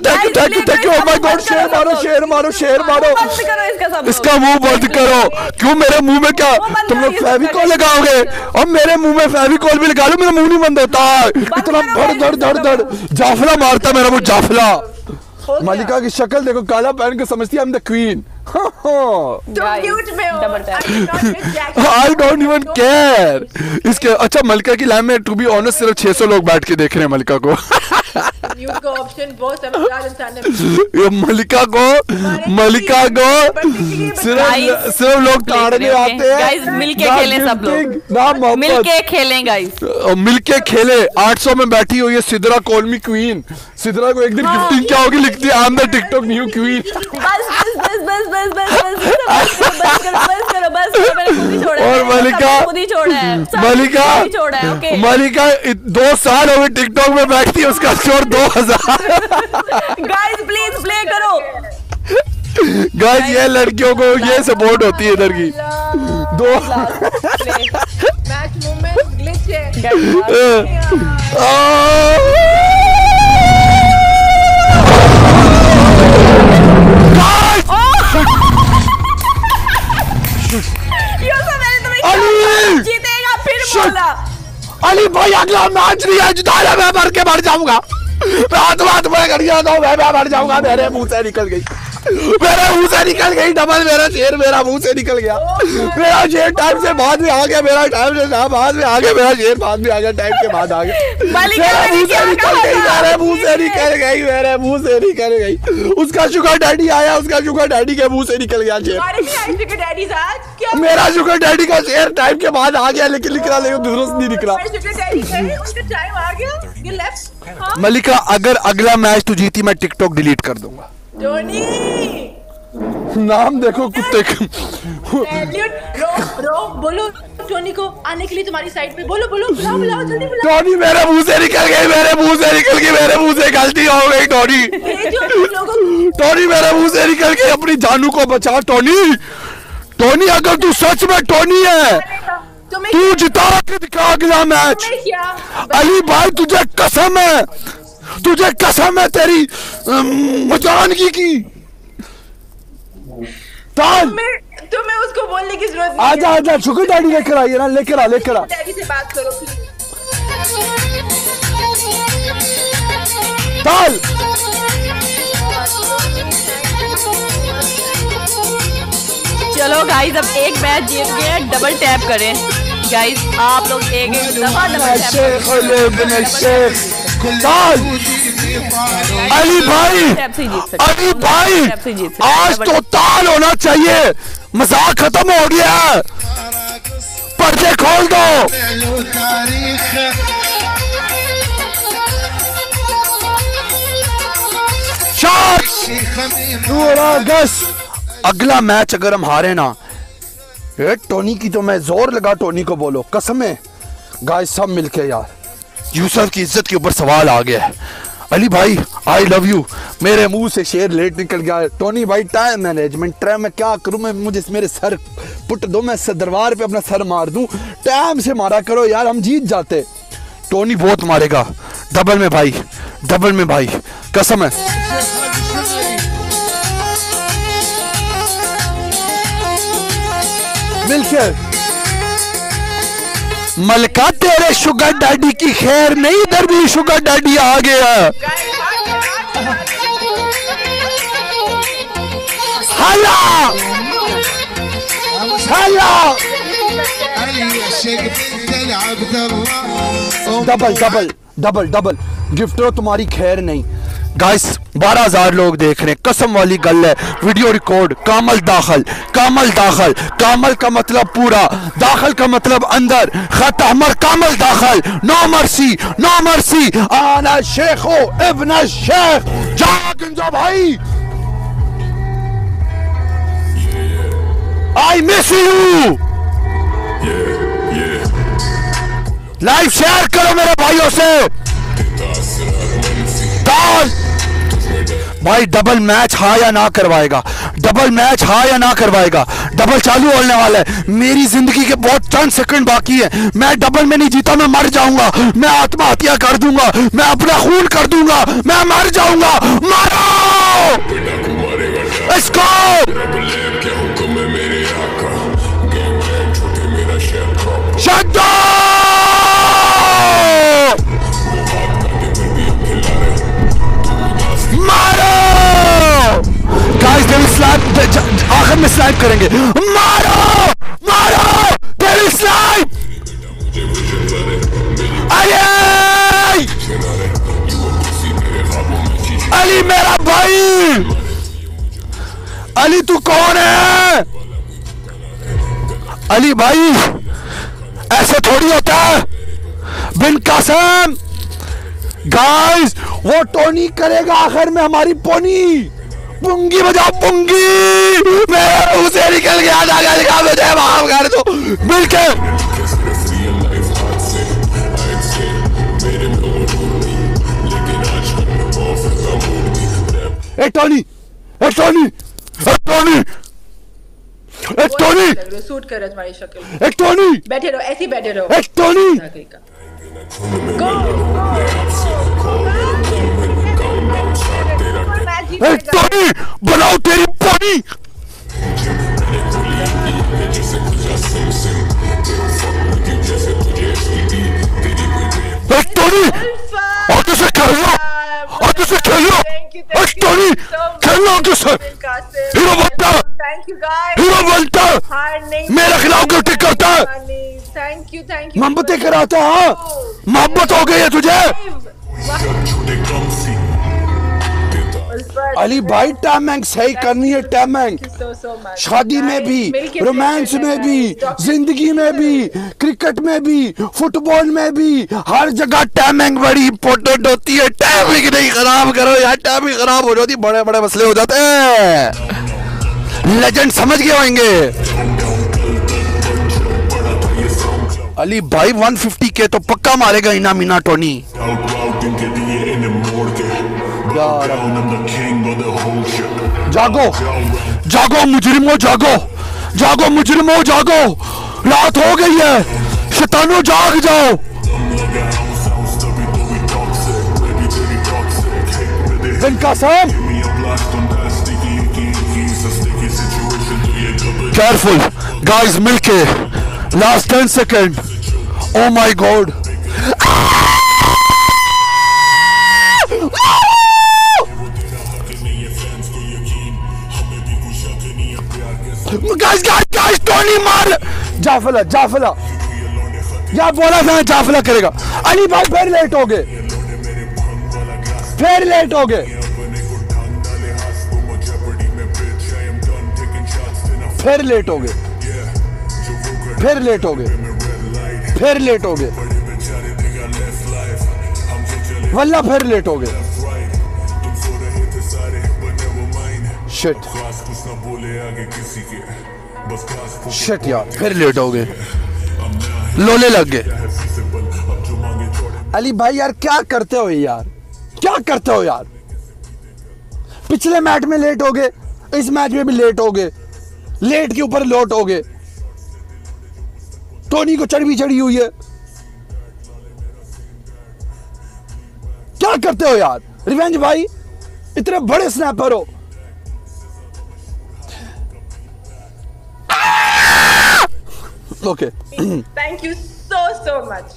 Thank you thank you thank you thank you oh my god शेर मारो शेर मारो शेर मारो। इसका मुँह बंद करो। क्यों मेरे मुँह में क्या? तुम लोग फेविकॉल लगाओगे? और मेरे मुँह में फेविकॉल भी लगा लो मेरा मुँह नहीं बंद होता। इतना धड़ धड़ धड़ धड़। जाफला मारता मेरा मुँह जाफला। मालिका की शक्ल देखो काला पहन के समझती है आई एम द क्वीन हो. आई डोंट इवन केयर इसके अच्छा मलिका की लाइन में टू बी ऑनेस्ट सिर्फ़ 600 लोग बैठ के देख रहे हैं मलिका को म्यूट का ऑप्शन बहुत समझदार इंसान ने ये मलिका को मलिका को सिर्फ़ सिर्फ़ लोग ताड़ने आते हैं Guys, मिलके खेलें सब लोग। ना मोहब्बत मिलके खेलें गाइस मिलके खेले 800 में बैठी हुई है सिद्रा कॉलमी क्वीन सिद्रा को एक दिन हाँ। गिफ्टिंग क्या होगी लिखती है I am the TikTok new queen बस बस बस बस बस बस करो बस करो बस करो बस करो ही छोड़ा है और मलिका खुद ही छोड़ा है मलिका छोड़ा है ओके मलिका दो साल अभी टिकटॉक में बैठती है उसका स्कोर दो हज़ार गाइस प्लीज़ प्ले करो गाइस ये लड़कियों को ये सपोर्ट होती है इधर की दो मैच अली! कहा, जीतेगा फिर बोला। अली भाई अगला मैच नहीं है जुटाना मैं भर के भर जाऊँगा। रात हाथ में घड़िया दो मैं भर जाऊँगा मेरे मुँह से निकल गई। मेरे मुँह से निकल गई डबल मेरा शेर मेरा मुँह से निकल गया। मेरा शेर टाइम से बाद में आ गया मेरा टाइम से बाद में आ गया मेरा शेर बाद में आ गया टाइम के बाद आ गया। मालिका, मेरे मुँह से निकल गई मेरे मुँह से निकल गई मेरे मुँह से निकल गई। उसका शुगर डैडी आया उसका शुगर डैडी के मुँह से निकल गया शेर। मेरा शुगर डैडी का शेर टाइम के बाद आ गया लेकिन निकला लेकिन दूसरों से नहीं निकला। लेफ़्ट हाँ मलिका अगर अगला मैच तू जीती मैं टिकटॉक डिलीट कर दूँगा। टोनी नाम देखो कुत्ते का। रो बोलो टोनी को आने के लिए तुम्हारी साइड पे। बोलो बोलो बुलाओ बुलाओ जल्दी बुलाओ। टोनी मेरे मुँह से निकल गई मेरे मुँह से निकल गई मेरे मुँह से गलती हो गई टोनी टोनी मेरे मुँह से निकल गई अपनी जानू को बचा टोनी टोनी अगर तू सच में टोनी है तू जिता के दिखा अगला मैच अली भाई तुझे कसम है। तुझे कसम है तेरी अम, जानगी की। ताल। तुम्हें तुम्हें उसको बोलने की ज़रूरत नहीं आजा आजा शुगर डैडी लेकर आइए ना लेकर आ लेकर आ। डैडी से बात करो ताल। चलो गाइस अब एक मैच जीत गए डबल टैप करें। गाइस आप लोग एक एक दफ़ा अली भाई। अली भाई। आज तो ताल होना चाहिए। मज़ाक खत्म हो गया पर्चे पर्दे खोल दो। अगला मैच अगर हम हारे ना ये टोनी की तो मैं ज़ोर लगा, टोनी को बोलो। कसम है। गाइस सब मिलके यार। यूसुफ की इज़्ज़त के ऊपर सवाल आ गया है। अली भाई आई लव यू मेरे मुँह से शेर लेट निकल गया टोनी भाई टाइम मैनेजमेंट टाइम मैं क्या करूँ मैं? मुझे मेरे सर पुट दो, मैं दरबार पे अपना सर मार दूँ। टाइम से मारा करो यार, हम जीत जाते। टोनी बहुत मारेगा। डबल में भाई डबल में भाई। कसम है। बिल्कुल मलका तेरे शुगर डैडी की खैर नहीं इधर भी शुगर डैडी आ गया। हला हला डबल डबल। डबल डबल हो तुम्हारी खैर नहीं। गाइस बारह हज़ार लोग देख रहे हैं। कसम वाली गल है। वीडियो रिकॉर्ड कामल दाखल कामल दाखल। कामल का मतलब पूरा। दाखल का मतलब अंदर। खत अहमर कामल दाखल। No mercy no mercy. आना शेखो, इब्न शेख। जाग जा भाई। I miss you live share करो मेरे भाइयों से। डाल भाई डबल मैच हा या ना करवाएगा। डबल मैच हा या ना करवाएगा। डबल चालू होने वाला है। मेरी ज़िंदगी के बहुत चंद सेकंड बाकी है। मैं डबल में नहीं जीता मैं मर जाऊँगा। मैं आत्महत्या कर दूँगा। मैं अपना खून कर दूँगा। मैं मर जाऊँगा। मारो! इसको स्नाइप करेंगे। मारो मारो तेरी स्नाइप अरे, अली मेरा भाई। अली, तू कौन है? अली भाई, ऐसे थोड़ी होता है। बिन कासम। गाइस वो टोनी करेगा आखिर में हमारी पोनी। पुंगी बजाओ पुंगी। मेरे मुँह से निकल गया जागा लिखा मुझे माफ़ कर दो। मिलके। ए टोनी। ए टोनी। ए टोनी। ए टोनी। सूट कर तुम्हारी शक्ल। ए टोनी। बैठे रहो ऐसे बैठे रहो। ए टोनी। जागरी टोनी बनाओ तेरी पोनी। ए टोनी आगे से खेल लो आगे से खेल लो ए टोनी खेल लो आगे से। हीरो बनता थैंक यू गाइस हीरो बनता मेरे खिलाफ ड्यूटी करता है। थैंक यू थैंक यू मोहब्बतें कराता है। मोहब्बत हो गई है तुझे। अली भाई टैमेंग सही करनी है टैमेंग। शादी में भी रोमांस में भी ज़िंदगी में भी क्रिकेट में भी फुटबॉल में भी हर जगह टाइमिंग बड़ी इंपॉर्टेंट होती है। टाइमिंग नहीं खराब करो यार टाइमिंग खराब हो जाती बड़े बड़े मसले हो जाते हैं। लेजेंड समझ गए होंगे। अली भाई 150 के तो पक्का मारेगा इना मीना टोनी। जागो। जागो, मुजरिमो, जागो। जागो, मुजरिमो, जागो। रात हो गई है। शैतानो, जाग जाओ। दिन का सब केयरफुल गाइस मिलके। Last ten second oh my god guys guys guys Tony मार जाफला जाफला या बोला था जाफला करेगा। अली भाई, फिर लेट हो गए। फिर लेट हो गए। फिर लेट हो गए। फिर लेट हो गए। फिर लेट हो गए। वल्ला, फिर लेट हो गए। शिट शिट यार फिर लेट हो गए। लोले लग गए। अली भाई यार क्या करते हो यार? क्या करते हो यार? पिछले मैच में लेट हो गए इस मैच में भी लेट हो गए। लेट के ऊपर लोट हो गए। टोनी को चढ़ भी चढ़ी हुई है। क्या करते हो यार? रिवेंज भाई इतने बड़े स्नैपर हो। Okay thank you so so much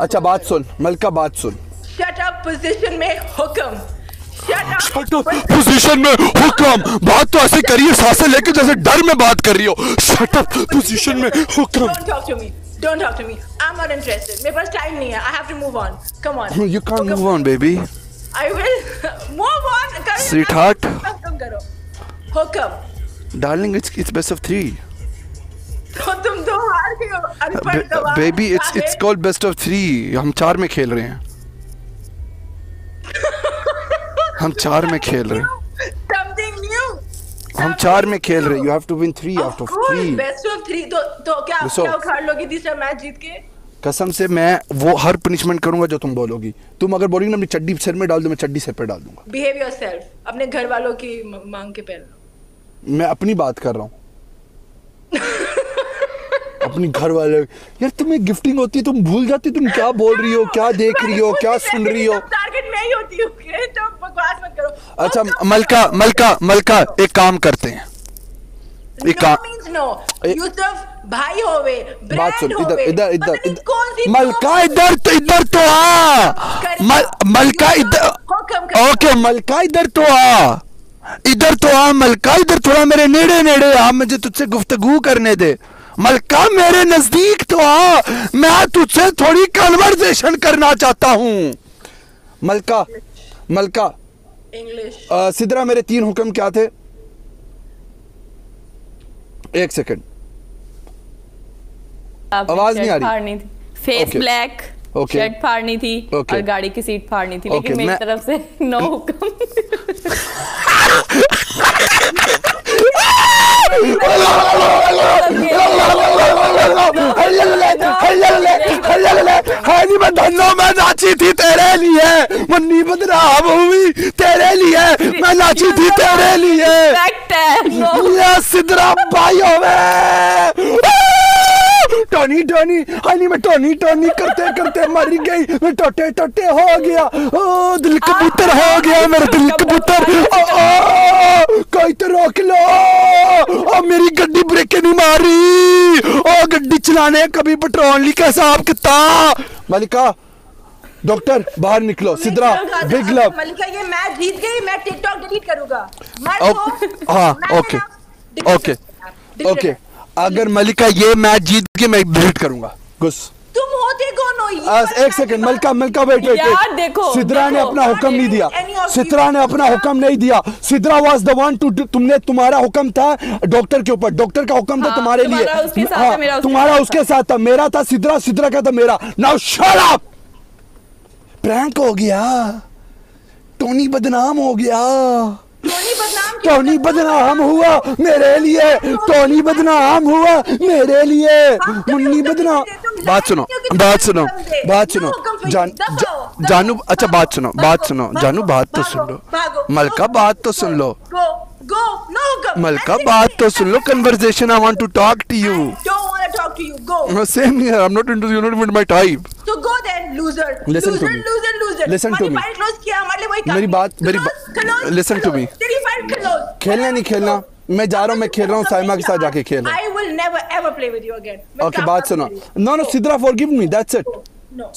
अच्छा बात सुन मलका बात सुन शट अप पोजीशन में हुक्म शट अप पोजीशन में हुक्म बात तो ऐसे करिए साँसें लेके जैसे डर में बात कर रही हो शट अप पोजीशन में हुक्म don't talk to me I am not interested मेरे पास टाइम नहीं है I have to move on come on you can't move on baby I will move on sweetheart हुक्म darling it's it's best of 3 हार it's it's called best of three. हम चार में खेल रहे हैं. हम चार में खेल रहे हैं. हम चार में खेल रहे हैं. To win three Of out of course, three. best of three. तो तो क्या Listen. क्या उखाड़ लोगी तीसरा मैच जीत के? कसम से मैं वो हर पनिशमेंट करूँगा जो तुम बोलोगी तुम अगर बोलोगी ना अपनी चड्डी सिर में डाल दो मैं चड्डी सिर पे डाल दूँगा Behave yourself. अपने घर वालों की मांग के पहन मैं अपनी बात कर रहा हूँ अपनी घर वाले। यार तुम्हें गिफ्टिंग होती है तुम भूल जाती तुम क्या बोल रही हो क्या देख रही हो क्या सुन रही हो? टारगेट मैं ही होती हूँ okay? तो बकवास मत करो। अच्छा मलका मलका मलका एक काम करते हैं। एक काम यूसुफ भाई होवे बात सुन इधर इधर इधर मलका इधर तो इधर तो आ। मलका इधर ओके मलका इधर तो आ। इधर तो आ मलका इधर थोड़ा मेरे नेड़े नेड़े आ मुझे तुझसे गुफ्तगू करने दे। मलका मेरे नज़दीक तो आ। मैं तुझसे थोड़ी कन्वर्सेशन करना चाहता हूँ। मलका मलका इंग्लिश सिदरा मेरे तीन हुक्म क्या थे? एक सेकंड आवाज़ नहीं आ रही। Face Okay. Black Okay. Shirt फाड़नी थी Okay. और गाड़ी की सीट फाड़नी थी। Okay, लेकिन मेरी मैं- तरफ़ से नो हुक्म। हानी मैं धन्नो मैं नाची थी तेरे लिए बदनाम हुई तेरे लिए मैं नाची थी तेरे लिए है भाई होवे टोनी टोनी मैं टोनी टोनी करते करते मर गई मैं टोटे टोटे हो गया ओ दिल कबूतर हो गया मेरा दिल कबूतर कोई तो रोक लो ओ मेरी गड्डी ब्रेक नहीं मारी। ओ गड्डी चलाने कभी पेट्रोल नहीं का हिसाब किता। मलिका डॉक्टर बाहर निकलो। सिद्रा बिग लव मलिका ये मैच जीत गई मैं टिकटॉक डिलीट करूँगा। हाँ ओके, ओके, ओके, ओके अगर मलिका ये मैच जीत के मैं डिलीट करूँगा। गुस तुम होते कौन हो? ये आज एक सेकंड मलका मलका वेट वेट यार, देखो, सिद्रा ने अपना हुक्म नहीं दिया। सिद्रा ने अपना हुक्म नहीं दिया। Sidra was the one to तुमने तुम्हारा हुक्म था डॉक्टर के ऊपर। डॉक्टर का हुक्म था हाँ, तुम्हारे लिए। तुम्हारा उसके साथ था, मेरा तुम्हारा उसके साथ था। मेरा था सिद्रा सिद्रा का था मेरा। नाउ शट अप प्रैंक हो गया। टोनी बदनाम हो गया। टोनी बदनाम हुआ मेरे लिए। टोनी बदनाम हुआ मेरे लिए। मुन्नी बदनाम बात सुनो बात सुनो बात सुनो जानू अच्छा बात सुनो बात सुनो जानू बात तो, तो सुन। लो मलका बात तो सुन लो। मलका बात तो सुन लो conversation I want to talk to you to you go हाँ, same here i'm same here I am not interested you not even my type तो go to me listen to me listen to me मेरी बात मेरी बात तेरी file close. खेलना नहीं खेलना मैं जा रहा हूँ मैं खेल रहा हूँ साइमा के साथ जाके खेल रहा I will never ever play with you okay बात सुनो। No no Sidra forgive me that's it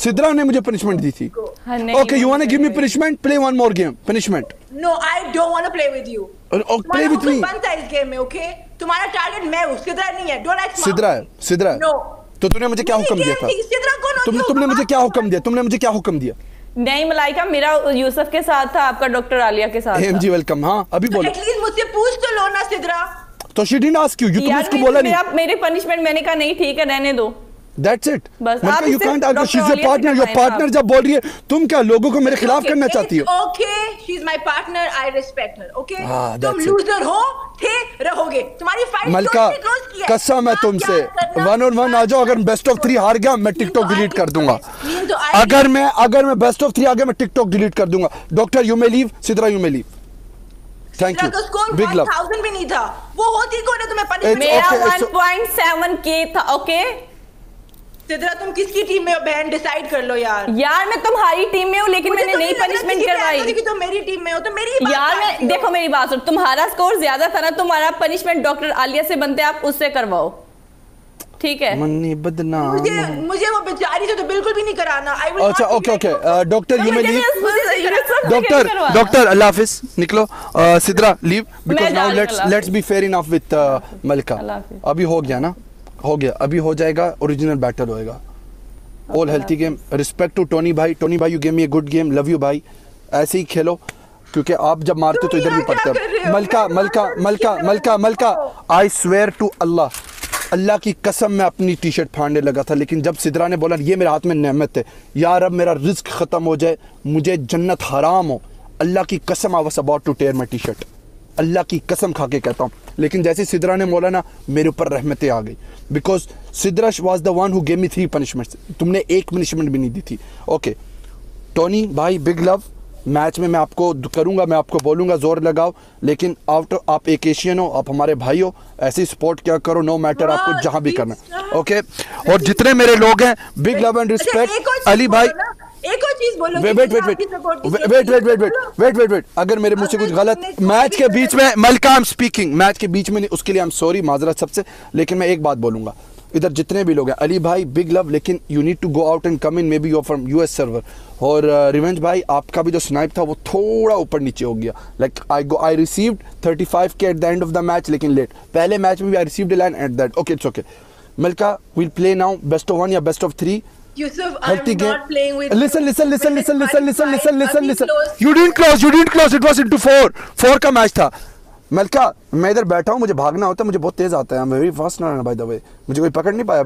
Sidra ने मुझे पनिशमेंट दी थी. हाँ, okay you want to give me punishment play one more game punishment No, I don't want to play with you. Play तुम्हारा with me बनता है इस game में, okay? तुम्हारा टारगेट मैं हूँ, सिद्रा नहीं है. Don't act smart. सिद्रा है सिद्रा। है No. तो तूने मुझे क्या हुक्म दिया था? तुमने मुझे क्या हुक्म दिया? तुमने मुझे क्या हुक्म दिया? नहीं मलाइका मेरा यूसुफ के साथ था आपका डॉक्टर आलिया के साथ एम जी वेलकम हाँ अभी बोलो। मुझसे पूछ तो लो ना सिद्रा. तो she didn't ask you you तुमने यार उसको बोला नहीं। मेरा मेरे पनिशमेंट मैंने कहा नहीं ठीक है रहने दो। दैट्स इट बस, आप यू इससे can't doctor she is your partner your partner जब बोल रही है तुम क्या लोगों को मेरे खिलाफ Okay, करना चाहती हो it's Okay, she's my partner. I respect her. Okay. हाँ, तुम that's it. loser हो, थे, रहोगे. तुम्हारी फाइट मलका close किया कसम है तुमसे वन और वन आ जाओ अगर बेस्ट ऑफ़ थ्री हार गया मैं टिकटॉक तो डिलीट कर दूँगा तो। अगर मैं अगर मैं बेस्ट ऑफ़ थ्री आ गया मैं टिकटॉक डिलीट कर दूँगा doctor you may leave Sidra you may leave thank Sidra का यू स्कोर बिग लव 1000 भी नहीं था. वो होती कौन है तुम्हें punishment? मेरा okay, it's- 1.7 के था ओके सिद्रा तुम किसकी टीम में हो? बहन डिसाइड कर लो यार. यार मैं तुम्हारी टीम में हूँ लेकिन मैंने तो नहीं पनिशमेंट करवाई। कि तुम मेरी टीम में हो तो मेरी बात यार मैं देखो मेरी बात सुन तुम्हारा स्कोर ज़्यादा था ना तुम्हारा पनिशमेंट डॉक्टर आलिया से बनते आप उससे करवाओ। ठीक है? मन्नी बदनाम। मुझे मुझे वो बेचारी से तो बिल्कुल भी नहीं कराना। अच्छा okay okay doctor you may leave doctor doctor अल्लाह हाफिज निकलो। Sidra leave because now let's let's be fair enough with Malika अभी हो गया ना? हो गया अभी हो जाएगा ओरिजिनल बैटल होएगा। All healthy game respect to Tony भाई टोनी भाई you game me a good game love you भाई। ऐसे ही खेलो क्योंकि आप जब मारते हो तो इधर भी पड़ते हो? मलका मलका मलका मलका मलका आई स्वेयर टू अल्लाह अल्लाह की कसम मैं अपनी टी शर्ट फाड़ने लगा था लेकिन जब सिदरा ने बोला ये मेरे हाथ में नहमत है यार अब मेरा रिस्क ख़त्म हो जाए मुझे जन्नत हराम हो अल्लाह की कसम I was about to tear my T shirt अल्लाह की कसम खा के कहता हूँ। लेकिन जैसे सिद्रा ने बोला ना मेरे ऊपर रहमतें आ गई। Because Sidra was the one who game me three punishment तुमने एक पनिशमेंट भी नहीं दी थी। ओके टोनी भाई बिग लव मैच में मैं आपको करूँगा मैं आपको बोलूँगा ज़ोर लगाओ। लेकिन आफ्टर आप एक एशियन हो आप हमारे भाई हो ऐसी सपोर्ट क्या करो नो मैटर आपको जहाँ भी करना ओके और जितने मेरे लोग हैं big love and respect Ali भाई एक और चीज़ बोलो wait wait wait wait wait wait wait wait wait wait wait अगर मेरे मुझसे कुछ गलत मैच के बीच में मलका आई एम स्पीकिंग मैच के बीच में नहीं, उसके लिए आई एम सॉरी माजरत सबसे लेकिन मैं एक बात बोलूँगा। इधर जितने भी लोग हैं अली भाई बिग लव लेकिन you need to go out and come in maybe your from US server और रिवेंज भाई आपका भी जो स्नाइप था वो थोड़ा ऊपर नीचे हो गया। Like I go I received 35 K at the end of the match लेकिन लेट पहले मैच में भी I received line at that okay it's okay Milka will play now best of one या best of three Yusuf, healthy I'm game. not playing with listen, listen, listen, listen, listen, listen, listen, listen, listen. You didn't close, you didn't close. It was into four. Four का match था. मलका मैं इधर बैठा हूँ मुझे भागना होता है मुझे बहुत तेज आता है वेरी फास्ट ना बाय द वे मुझे कोई पकड़ नहीं पाया